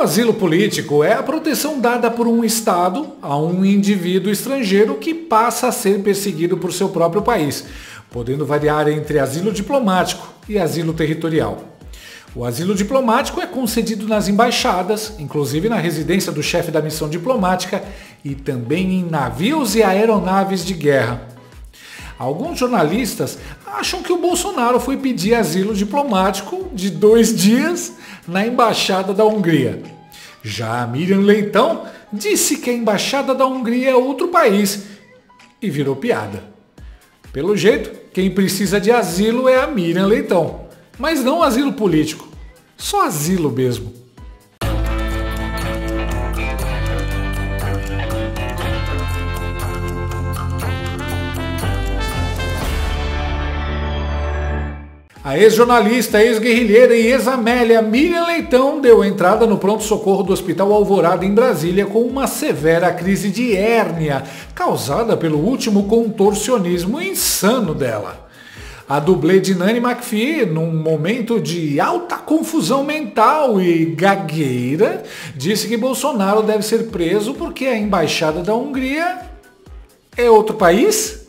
O asilo político é a proteção dada por um Estado a um indivíduo estrangeiro que passa a ser perseguido por seu próprio país, podendo variar entre asilo diplomático e asilo territorial. O asilo diplomático é concedido nas embaixadas, inclusive na residência do chefe da missão diplomática e também em navios e aeronaves de guerra. Alguns jornalistas acham que o Bolsonaro foi pedir asilo diplomático de dois dias na embaixada da Hungria. Já Miriam Leitão disse que a embaixada da Hungria é outro país e virou piada. Pelo jeito, quem precisa de asilo é a Miriam Leitão, mas não asilo político, só asilo mesmo. A ex-jornalista, ex-guerrilheira e ex-amélia Miriam Leitão deu entrada no pronto-socorro do Hospital Alvorada em Brasília com uma severa crise de hérnia, causada pelo último contorcionismo insano dela. A dublê de Nani McPhee, num momento de alta confusão mental e gagueira, disse que Bolsonaro deve ser preso porque a embaixada da Hungria é outro país?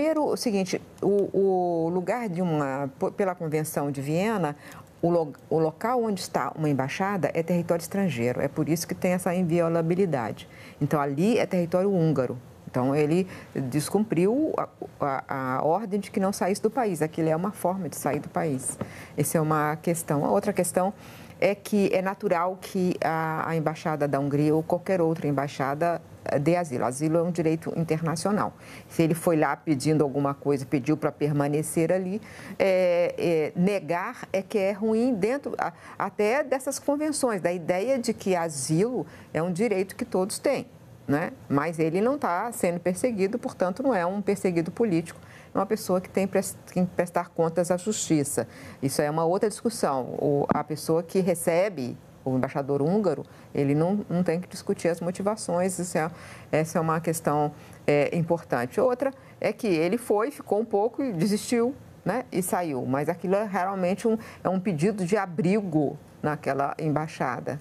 Primeiro, o seguinte, o, o lugar de uma, pela Convenção de Viena, o, lo, o, local onde está uma embaixada é território estrangeiro. É por isso que tem essa inviolabilidade. Então, ali é território húngaro. Então, ele descumpriu a, a, a, ordem de que não saísse do país. Aquilo é uma forma de sair do país. Essa é uma questão. A outra questão é que é natural que a, a embaixada da Hungria ou qualquer outra embaixada de asilo. Asilo é um direito internacional. Se ele foi lá pedindo alguma coisa, pediu para permanecer ali, é, é, negar é que é ruim dentro a, até dessas convenções, da ideia de que asilo é um direito que todos têm. Né? Mas ele não está sendo perseguido, portanto, não é um perseguido político, uma pessoa que tem que prestar contas à justiça. Isso é uma outra discussão. O, a pessoa que recebe o embaixador húngaro, ele não, não tem que discutir as motivações, isso é, essa é uma questão é, importante. Outra é que ele foi, ficou um pouco e desistiu né, e saiu, mas aquilo é realmente um, é um pedido de abrigo naquela embaixada.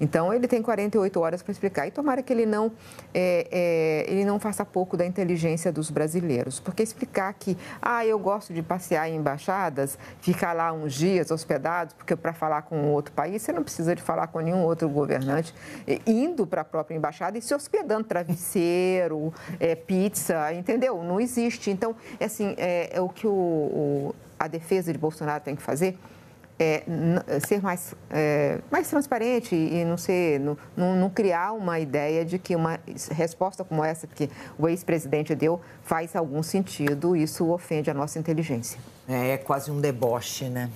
Então ele tem 48 horas para explicar e tomara que ele não é, é, ele não faça pouco da inteligência dos brasileiros, porque explicar que ah eu gosto de passear em embaixadas, ficar lá uns dias hospedados, porque para falar com outro país você não precisa de falar com nenhum outro governante, indo para a própria embaixada e se hospedando travesseiro, é, pizza, entendeu? Não existe. Então assim é, é o que o, o, a defesa de Bolsonaro tem que fazer é, ser mais, é, mais transparente e não, ser, não, não, não, criar uma ideia de que uma resposta como essa que o ex-presidente deu faz algum sentido, isso ofende a nossa inteligência. É, é quase um deboche, né?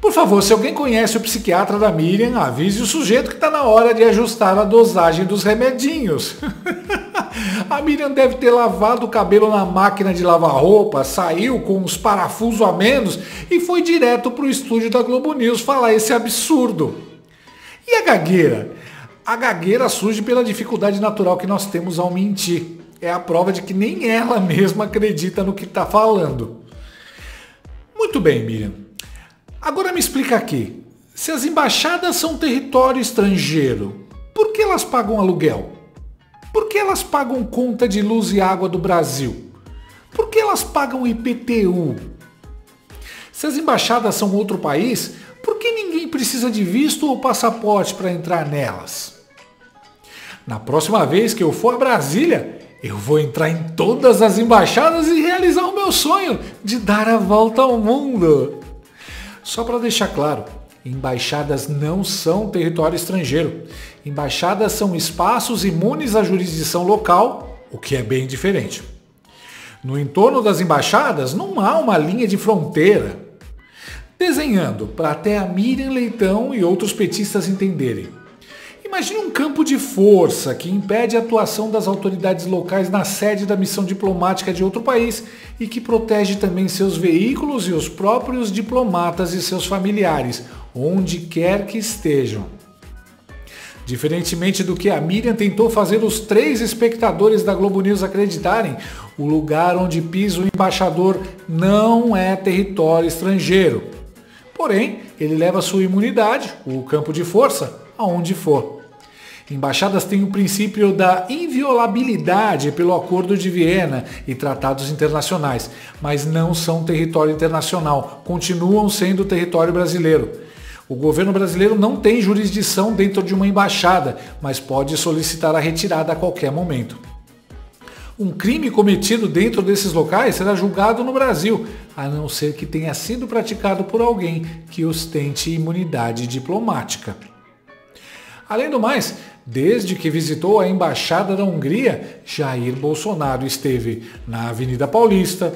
Por favor, se alguém conhece o psiquiatra da Miriam, avise o sujeito que está na hora de ajustar a dosagem dos remedinhos. A Miriam deve ter lavado o cabelo na máquina de lavar roupa, saiu com uns parafusos a menos e foi direto para o estúdio da Globo News falar esse absurdo. E a gagueira? A gagueira surge pela dificuldade natural que nós temos ao mentir. É a prova de que nem ela mesma acredita no que está falando. Muito bem, Miriam. Agora me explica aqui. Se as embaixadas são território estrangeiro, por que elas pagam aluguel? Por que elas pagam conta de luz e água do Brasil? Por que elas pagam IPTU? Se as embaixadas são outro país, por que ninguém precisa de visto ou passaporte para entrar nelas? Na próxima vez que eu for a Brasília, eu vou entrar em todas as embaixadas e realizar o meu sonho de dar a volta ao mundo. Só para deixar claro, Embaixadas não são território estrangeiro. Embaixadas são espaços imunes à jurisdição local, o que é bem diferente. No entorno das embaixadas não há uma linha de fronteira. Desenhando para até a Miriam Leitão e outros petistas entenderem. Imagine um campo de força que impede a atuação das autoridades locais na sede da missão diplomática de outro país e que protege também seus veículos e os próprios diplomatas e seus familiares, onde quer que estejam. Diferentemente do que a Miriam tentou fazer os três espectadores da Globo News acreditarem, o lugar onde pisa o embaixador não é território estrangeiro. Porém, ele leva sua imunidade, o campo de força, aonde for. Embaixadas têm o princípio da inviolabilidade pelo Acordo de Viena e tratados internacionais, mas não são território internacional, continuam sendo território brasileiro. O governo brasileiro não tem jurisdição dentro de uma embaixada, mas pode solicitar a retirada a qualquer momento. Um crime cometido dentro desses locais será julgado no Brasil, a não ser que tenha sido praticado por alguém que ostente imunidade diplomática. Além do mais, desde que visitou a Embaixada da Hungria, Jair Bolsonaro esteve na Avenida Paulista,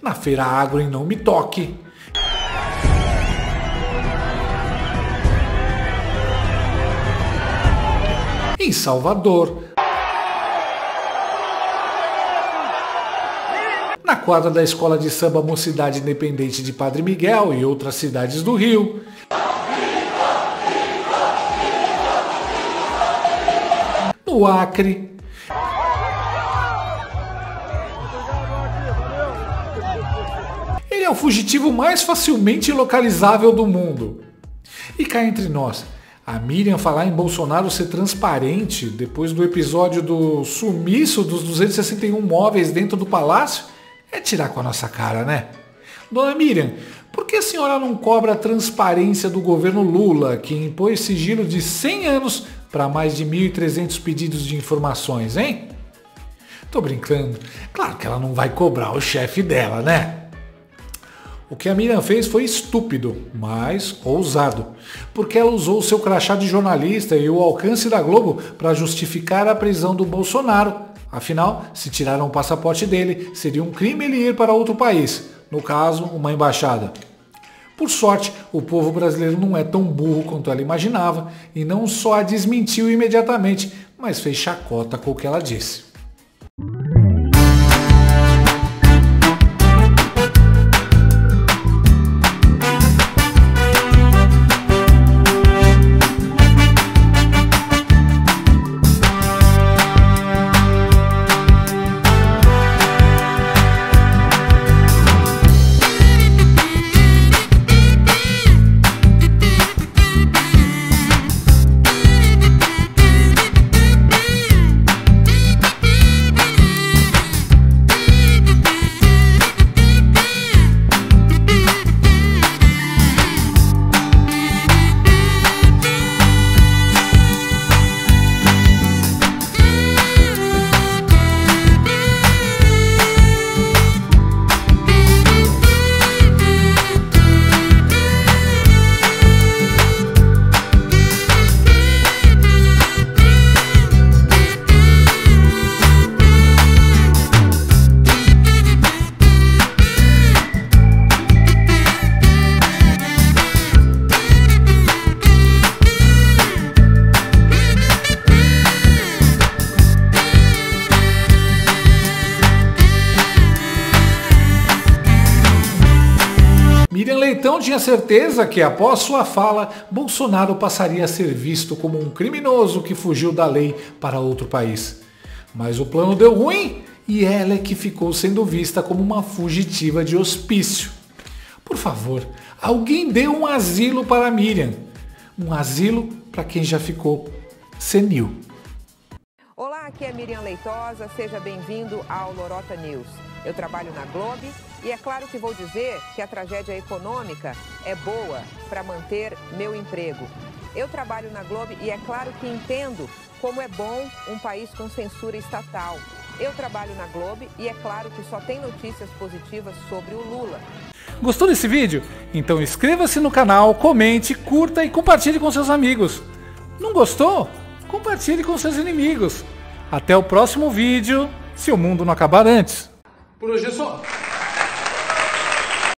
na Feira Agro em Não Me Toque, em Salvador, quadra da Escola de Samba Mocidade Independente de Padre Miguel e outras cidades do Rio. No Acre. Ele é o fugitivo mais facilmente localizável do mundo. E cá entre nós, a Miriam falar em Bolsonaro ser transparente depois do episódio do sumiço dos 261 móveis dentro do palácio é tirar com a nossa cara, né? Dona Miriam, por que a senhora não cobra a transparência do governo Lula, que impôs sigilo de 100 anos para mais de 1.300 pedidos de informações, hein? Tô brincando. Claro que ela não vai cobrar o chefe dela, né? O que a Miriam fez foi estúpido, mas ousado, porque ela usou o seu crachá de jornalista e o alcance da Globo para justificar a prisão do Bolsonaro Afinal, se tiraram o passaporte dele, seria um crime ele ir para outro país, no caso, uma embaixada. Por sorte, o povo brasileiro não é tão burro quanto ela imaginava e não só a desmentiu imediatamente, mas fez chacota com o que ela disse. Leitão tinha certeza que, após sua fala, Bolsonaro passaria a ser visto como um criminoso que fugiu da lei para outro país. Mas o plano deu ruim e ela é que ficou sendo vista como uma fugitiva de hospício. Por favor, alguém dê um asilo para Miriam. Um asilo para quem já ficou senil. Olá, aqui é Miriam Leitosa, seja bem-vindo ao Lorota News. Eu trabalho na Globo e é claro que vou dizer que a tragédia econômica é boa para manter meu emprego. Eu trabalho na Globo e é claro que entendo como é bom um país com censura estatal. Eu trabalho na Globo e é claro que só tem notícias positivas sobre o Lula. Gostou desse vídeo? Então inscreva-se no canal, comente, curta e compartilhe com seus amigos. Não gostou? Compartilhe com seus inimigos. Até o próximo vídeo, se o mundo não acabar antes. Por hoje é só.